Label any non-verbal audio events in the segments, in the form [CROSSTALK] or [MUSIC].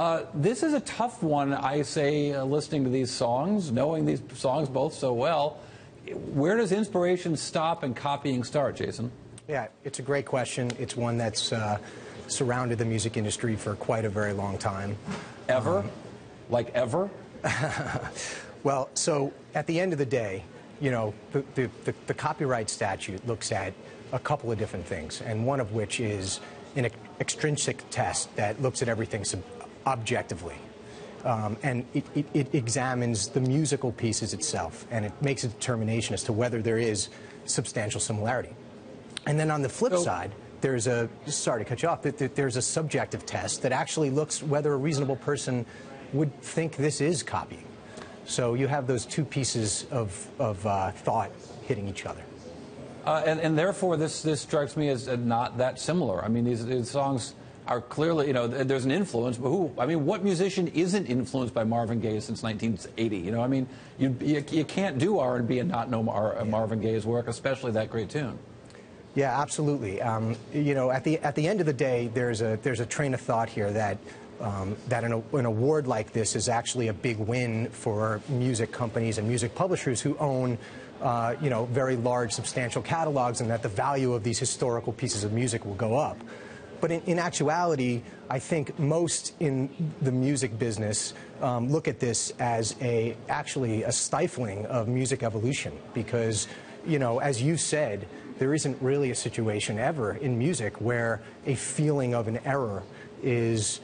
Uh, this is a tough one, I say, uh, listening to these songs, knowing these songs both so well. Where does inspiration stop and copying start, Jason? Yeah, it's a great question. It's one that's uh, surrounded the music industry for quite a very long time. Ever? Um, like ever? [LAUGHS] well, so at the end of the day, you know, the, the, the, the copyright statute looks at a couple of different things, and one of which is an extrinsic test that looks at everything objectively. Um, and it, it, it, examines the musical pieces itself, and it makes a determination as to whether there is substantial similarity. And then on the flip so, side, there's a, sorry to cut you off, there's a subjective test that actually looks whether a reasonable person would think this is copying. So you have those two pieces of, of uh, thought hitting each other. Uh, and, and, therefore, this, this strikes me as not that similar. I mean, these, these songs are clearly, you know, there's an influence, but who, I mean, what musician isn't influenced by Marvin Gaye since 1980? You know, I mean, you, you, you can't do R&B and not know Mar yeah. Marvin Gaye's work, especially that great tune. Yeah, absolutely. Um, you know, at the at the end of the day, there's a there's a train of thought here that um, that an, an, award like this is actually a big win for music companies and music publishers who own, uh, you know, very large, substantial catalogs, and that the value of these historical pieces of music will go up. But in, in actuality, I think most in the music business um, look at this as a actually a stifling of music evolution because, you know, as you said, there isn't really a situation ever in music where a feeling of an error is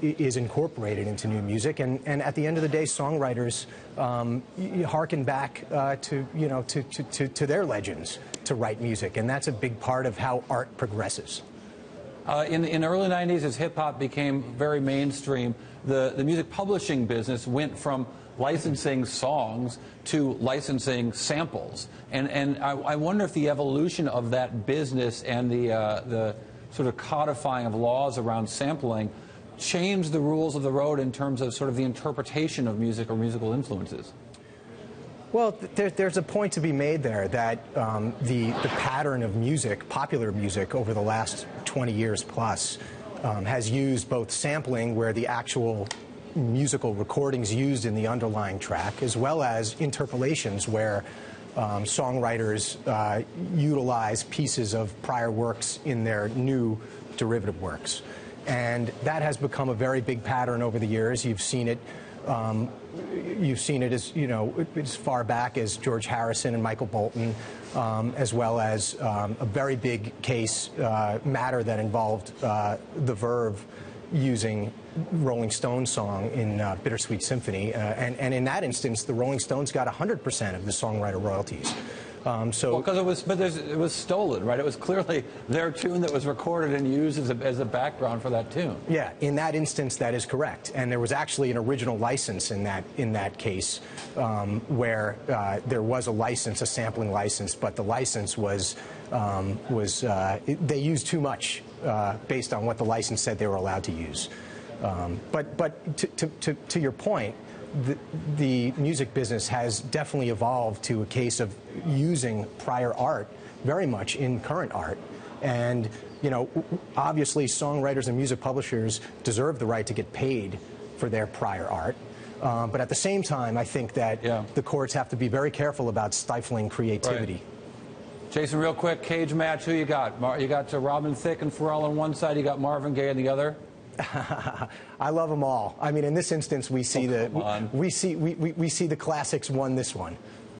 is incorporated into new music. And, and at the end of the day, songwriters um, harken back uh, to, you know, to, to, to, their legends to write music. And that's a big part of how art progresses. Uh, in, in the early 90s, as hip hop became very mainstream, the, the music publishing business went from licensing songs to licensing samples. And, and I, I wonder if the evolution of that business and the, uh, the sort of codifying of laws around sampling changed the rules of the road in terms of sort of the interpretation of music or musical influences? Well, there, there's a point to be made there that um, the, the pattern of music, popular music, over the last 20 years plus, um, has used both sampling, where the actual musical recordings used in the underlying track, as well as interpolations, where um, songwriters uh, utilize pieces of prior works in their new derivative works. And that has become a very big pattern over the years. You've seen it. Um, you've seen it as you know as far back as George Harrison and Michael Bolton, um, as well as um, a very big case uh, matter that involved uh, the Verve using Rolling Stones song in uh, Bittersweet Symphony, uh, and, and in that instance, the Rolling Stones got 100% of the songwriter royalties. Um, so because well, it was, but it was stolen, right? It was clearly their tune that was recorded and used as a, as a background for that tune. Yeah, in that instance, that is correct. And there was actually an original license in that in that case, um, where uh, there was a license, a sampling license, but the license was um, was uh, it, they used too much uh, based on what the license said they were allowed to use. Um, but but to, to, to, to your point the, the music business has definitely evolved to a case of using prior art very much in current art. And, you know, obviously songwriters and music publishers deserve the right to get paid for their prior art. Uh, but at the same time, I think that yeah. the courts have to be very careful about stifling creativity. Right. Jason, real quick, cage match, who you got? You got uh, Robin Thicke and Pharrell on one side, you got Marvin Gaye on the other? [LAUGHS] I love them all. I mean, in this instance, we see oh, the we, we, see we, we, we see the classics won this one.